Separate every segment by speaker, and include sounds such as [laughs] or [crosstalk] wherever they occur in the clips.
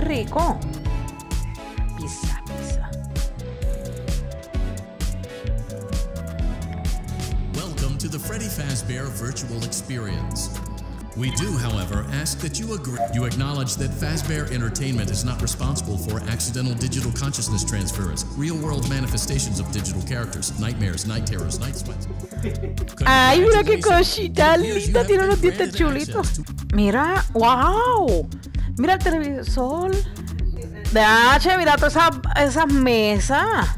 Speaker 1: rico. Pizza, pizza.
Speaker 2: Welcome to the Freddy Fazbear virtual experience. We do, however, ask that you agree. You acknowledge that Fazbear Entertainment is not responsible for accidental digital consciousness transference, real-world manifestations of digital characters, nightmares, night terrors, night sweats. [laughs]
Speaker 1: Ay, mira qué cosita linda. Tiene unos dientes chulitos. Mira, wow. Mira el televisor. De H, mira todas esas, esas mesas.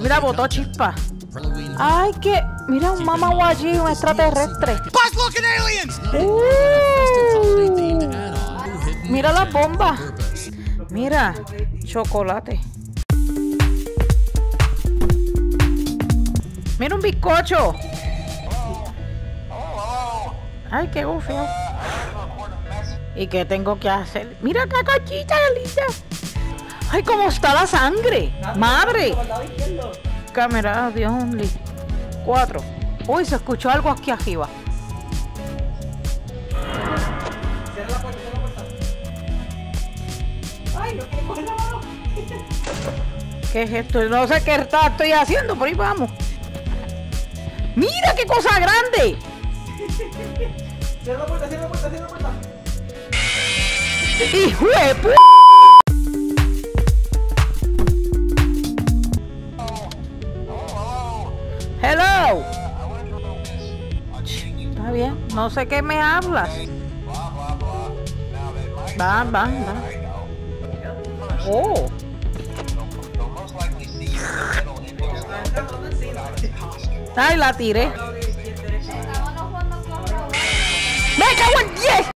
Speaker 1: Mira, botó chispa. Ay, que. Mira un mamá allí, un extraterrestre. Uh, Mira las bombas.
Speaker 2: purpose.
Speaker 1: Mira, chocolate. Mira un bizcocho. Ay, qué gufio. ¿Y qué tengo que hacer? Mira qué cachita linda. Ay, cómo está la sangre. Madre. Cámara, Dios only. Cuatro. Uy, se escuchó algo aquí arriba. ¿Qué es esto? No sé qué está- estoy haciendo, por ahí vamos. ¡Mira qué cosa grande!
Speaker 3: Cierra la puerta, cierra la puerta, cierra la puerta.
Speaker 1: ¡Hijo de pu- Hello. Está bien, no sé qué me hablas. Va, va, va. Oh. Ay, la tiré. ¡Me cago en 10!